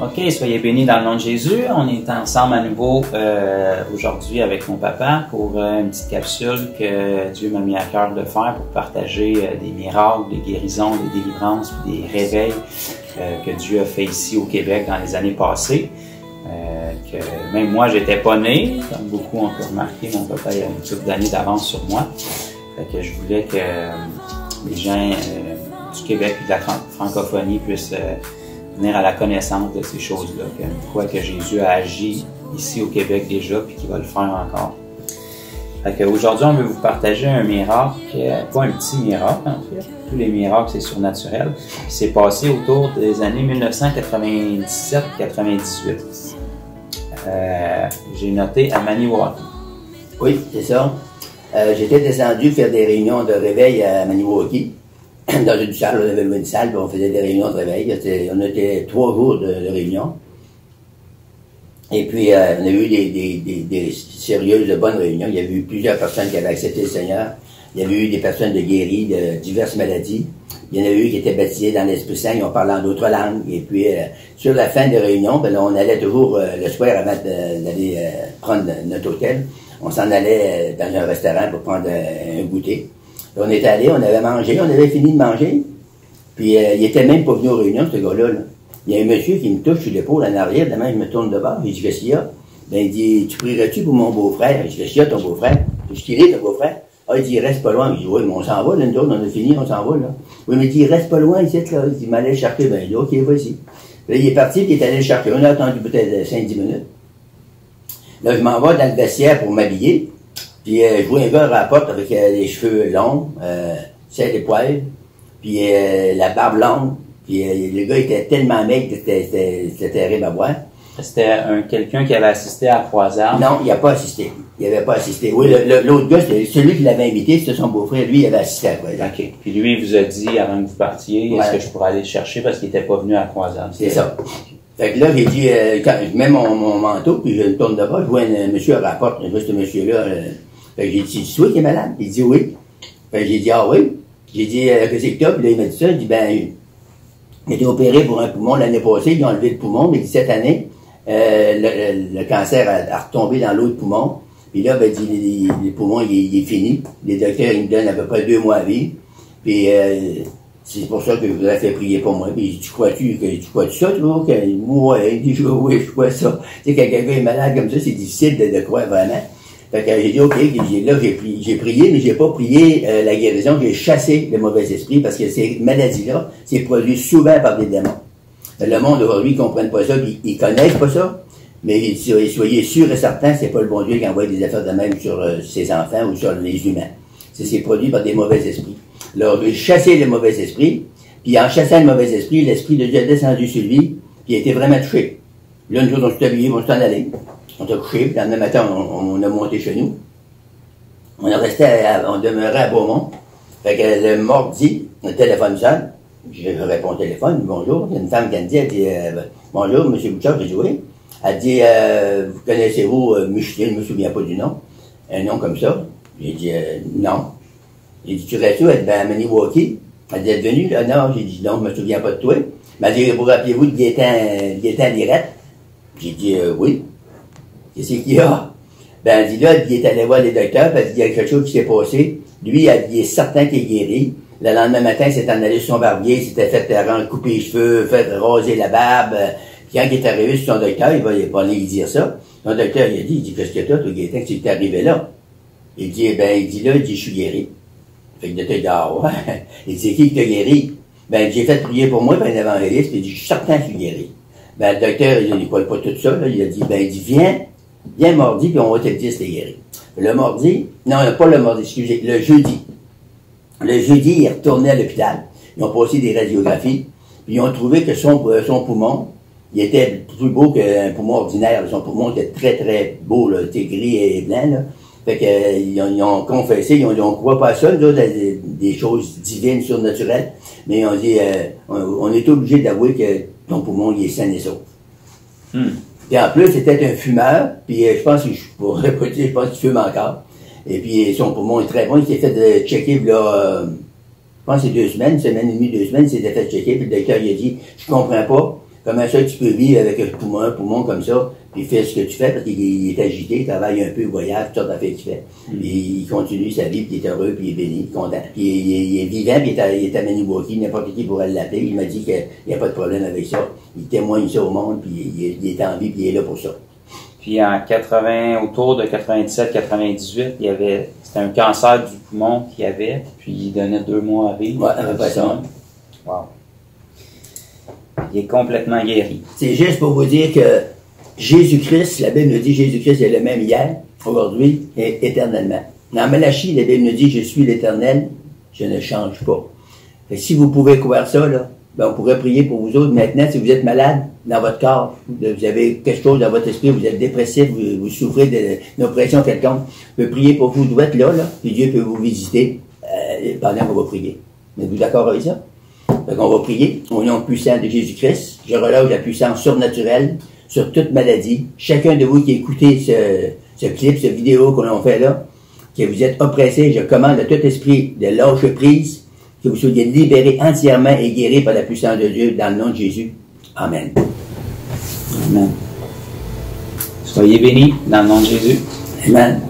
OK, soyez bénis dans le nom de Jésus. On est ensemble à nouveau euh, aujourd'hui avec mon papa pour euh, une petite capsule que Dieu m'a mis à cœur de faire pour partager euh, des miracles, des guérisons, des délivrances, des réveils que Dieu a fait ici au Québec dans les années passées. que même moi, j'étais pas né, comme beaucoup ont pu remarquer, mon papa a une couple d'années d'avance sur moi. Fait que je voulais que les gens du Québec et de la francophonie puissent à la connaissance de ces choses-là, que, quoi que Jésus a agi ici au Québec déjà, puis qu'il va le faire encore. Aujourd'hui, on veut vous partager un miracle, pas un petit miracle en fait. Tous les miracles, c'est surnaturel. C'est passé autour des années 1997-98. Euh, j'ai noté à Maniwaki. Oui, c'est ça. Euh, j'étais descendu faire des réunions de réveil à Maniwaki dans une salle, on avait loué une salle, on faisait des réunions de réveil. On était trois jours de, réunion. Et puis, euh, on a eu des, des, des, sérieuses, de bonnes réunions. Il y avait eu plusieurs personnes qui avaient accepté le Seigneur. Il y avait eu des personnes de guéries de diverses maladies. Il y en a eu qui étaient baptisés dans l'Esprit Saint, ils ont parlé en d'autres langues. Et puis, euh, sur la fin des réunions, ben, on allait toujours euh, le soir avant d'aller prendre notre hôtel. On s'en allait dans un restaurant pour prendre un goûter. On est allé, on avait mangé, on avait fini de manger. Puis euh, il était même pas venu aux réunions, ce gars-là. Il y a un monsieur qui me touche sur l'épaule en arrière, demain je me tourne de bord, il dit Qu'est-ce? Ben il dit Tu prierais-tu pour mon beau-frère? Je dis Qu'est-ce ton beau-frère? Je dis Qu'il est ton beau-frère? Ah, il dit, reste pas loin. Je dis, oui, mais on s'en va, là, on a fini, on s'en va, là. Oui, mais il dit, reste pas loin, ici, là. Il dit, m'allait chercher, ben, il dit, ok, vas-y. Là, il est parti, puis il est allé le chercher. On a attendu peut-être 5-10 minutes. Là, je m'en vais dans le vestiaire pour m'habiller. Puis euh, je vois un gars à la porte avec euh, les cheveux longs, euh, c'est des poils, puis euh, la barbe longue. Puis le gars était tellement maigre que c'était terrible à voir. C'était un quelqu'un qui avait assisté à la croisade? Non, il n'a pas assisté. Il n'avait pas assisté. Oui, l'autre gars, c'était celui qui l'avait invité, c'était son beau-frère. Lui, il avait assisté à la croisade. OK. Puis lui, il vous a dit, avant que vous partiez, est-ce que je pourrais aller le chercher parce qu'il n'était pas venu à la croisade? C'est ça. Fait que là, j'ai dit, quand je mets mon, manteau, puis je le tourne de bas, je vois un, monsieur à la porte. Je vois ce monsieur-là, que j'ai dit, c'est toi qui es malade? Il dit oui. Que j'ai dit, ah oui? J'ai dit, euh, que t'as? Puis là, il m'a dit ça. Il dit, ben, il a été opéré pour un poumon l'année passée. Ils ont enlevé le poumon. Mais cette année, euh, le, cancer a, retombé dans l'autre poumon. Puis là, ben, dit, le, poumon, il, est fini. Les docteurs, ils me donnent à peu près deux mois à vivre. Puis, euh, c'est pour ça que je vous ai fait prier pour moi. Puis, tu crois-tu, que, tu crois-tu ça, tu vois? Que, moi, il dit, oui, je crois ça? Tu sais, quand quelqu'un est malade comme ça, c'est difficile de croire vraiment. Fait j'ai dit, OK, là, j'ai prié, mais j'ai pas prié euh, la guérison, j'ai chassé le mauvais esprit parce que ces maladies-là, c'est produit souvent par des démons. Le monde aujourd'hui, ils comprennent pas ça, ils, ils connaissent pas ça, mais soyez sûrs et certains, c'est pas le bon Dieu qui envoie des affaires de même sur euh, ses enfants ou sur les humains. C'est produit par des mauvais esprits. Alors, j'ai chassé le mauvais esprit, puis en chassant le mauvais esprit, l'esprit de Dieu est descendu sur lui, puis il a été vraiment touché. Là, nous autres, on s'est habillés, on s'en allait. On t'a couché, le lendemain matin, on, a monté chez nous. On est resté, on demeurait à Beaumont. Fait que le mardi, le téléphone sonne. Je réponds au téléphone, bonjour. Il y a une femme qui me dit, elle dit, euh, bonjour, monsieur Bouchard, j'ai joué. Elle dit, euh, vous connaissez-vous euh, Michel, je me souviens pas du nom. Un nom comme ça. J'ai dit, euh, non. J'ai dit, tu restes où? Elle dit, ben, à Maniwaki. Elle dit, êtes venu? Là? Non, j'ai dit, non, je me souviens pas de toi. Elle m'a dit, vous rappelez-vous de Gaétan, Gaétan Lirette? J'ai dit, oui. Qu'est-ce qu'il y a? Ben, dit là, il est allé voir les docteurs, parce qu'il y a quelque chose qui s'est passé. Lui, il est certain qu'il est guéri. Le lendemain matin, il s'est en allé sur son barbier, il s'était fait couper les cheveux, fait raser la barbe. Puis quand il est arrivé sur son docteur, il va, il aller lui dire ça. Son docteur, il a dit, il dit, qu'est-ce que t'as, toi, Gaétan, que tu es arrivé là? Il dit, eh ben, il dit là, il dit, je suis guéri. Fait que le docteur, dit, ah ouais. Il dit, qui t'a guéri? Ben, j'ai fait prier pour moi, ben, l'évangéliste, puis il dit, je suis certain que je suis guéri. Ben, le docteur, il dit, quoi, pas tout ça, là. Il a dit, ben, il dit, viens, Viens mardi, puis on va te dire si guéri. Le mardi, non, pas le mardi, excusez, le jeudi. Le jeudi, il est retourné à l'hôpital. Ils ont passé des radiographies, puis ils ont trouvé que son, euh, son poumon, il était plus beau qu'un poumon ordinaire. Son poumon était très, très beau, là, était gris et blanc, là. Fait que, euh, ils, ont, confessé, ils ont dit, on croit pas à ça, des, des, choses divines, surnaturelles, mais ils ont dit, euh, on, est obligé d'avouer que ton poumon, il est sain et sauf. Hmm. Puis en plus, c'était un fumeur, puis euh, je pense que je pourrais pas dire, je pense qu'il fume encore. Et puis son poumon est très bon. Il s'est fait de checker là, euh, je pense que c'est deux semaines, une semaine et demie, deux semaines, il s'était fait checker, puis le docteur il a dit, je comprends pas, comment ça tu peux vivre avec un poumon, un poumon comme ça, puis faire ce que tu fais, parce qu'il est agité, il travaille un peu, il voyage, toutes sortes d'affaires qu'il fait. Puis il continue sa vie, puis il est heureux, puis il est béni, content. Puis il, est- il est vivant, puis il est à, il est à Maniwaki, n'importe qui pourrait l'appeler. Il m'a dit qu'il n'y a pas de problème avec ça. Il témoigne ça au monde, puis il, est- il est en vie, puis il est là pour ça. Puis en 80, autour de 97-98, il y avait, c'était un cancer du poumon qu'il avait, puis il donnait deux mois à vivre. Ouais, à peu ça. Wow. Il est complètement guéri. C'est juste pour vous dire que Jésus-Christ, la Bible nous dit Jésus-Christ est le même hier, aujourd'hui et éternellement. Dans Malachie, la Bible nous dit Je suis l'éternel, je ne change pas. Que si vous pouvez croire ça, là, ben on pourrait prier pour vous autres maintenant si vous êtes malade dans votre corps, vous avez quelque chose dans votre esprit, vous êtes dépressif, vous, souffrez d'une oppression quelconque, pouvez prier pour vous, vous êtes là, là, puis Dieu peut vous visiter euh, pendant qu'on va prier. Êtes-vous d'accord avec ça? Fait qu'on va prier au nom puissant de Jésus-Christ. Je relâche la puissance surnaturelle sur toute maladie. Chacun de vous qui écoutez ce, clip, cette vidéo qu'on a fait là, que vous êtes oppressé, je commande à tout esprit de lâche prise, que vous soyez libérés entièrement et guéris par la puissance de Dieu dans le nom de Jésus. Amen. Amen. Soyez bénis dans le nom de Jésus. Amen.